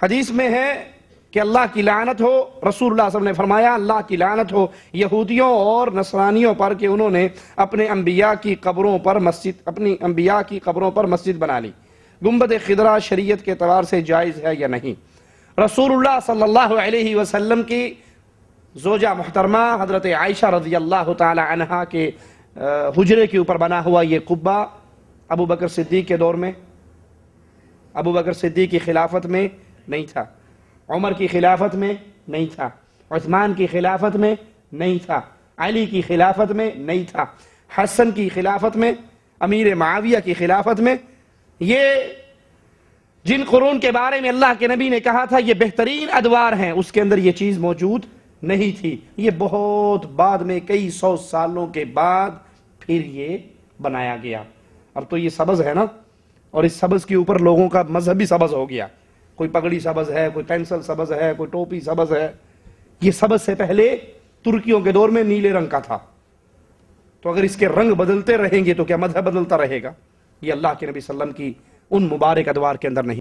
हदीस में है कि अल्लाह की लानत हो अलैहि वसल्लम ने फरमाया, अल्लाह की लानत हो, यहूदियों और नसरानियों पर कि उन्होंने अपने अम्बिया की कब्रों पर मस्जिद, अपनी अम्बिया की कब्रों पर मस्जिद बना ली। गुंबद खिदरा शरीयत के अतबार से जायज़ है या नहीं? रसूलुल्लाह सल्लल्लाहु की जोजा मोहतरमा, हज़रत आयशा रज़ी अल्लाह तहा के हुजरे के ऊपर बना हुआ ये कुब्बा, अबू बकर सिद्दीक के दौर में, अबू बकर सिद्दीक की खिलाफत में नहीं था। उमर की खिलाफत में नहीं था। उस्मान की खिलाफत में नहीं था। अली की खिलाफत में नहीं था। हसन की खिलाफत में, अमीर माविया की खिलाफत में, ये जिन कुरून के बारे में अल्लाह के नबी ने कहा था, ये बेहतरीन अदवार हैं। उसके अंदर ये चीज़ मौजूद नहीं थी। ये बहुत बाद में, कई सौ सालों के बाद फिर ये बनाया गया। अब तो ये सबज है ना? और इस सबज के ऊपर लोगों का मजहबी सबज हो गया। कोई पगड़ी सबज है, कोई पेंसिल सबज है, कोई टोपी सबज है। ये सबज से पहले तुर्कियों के दौर में नीले रंग का था। तो अगर इसके रंग बदलते रहेंगे तो क्या मज़हब बदलता रहेगा? ये अल्लाह के नबी वसल्लम की उन मुबारक अदवार के अंदर नहीं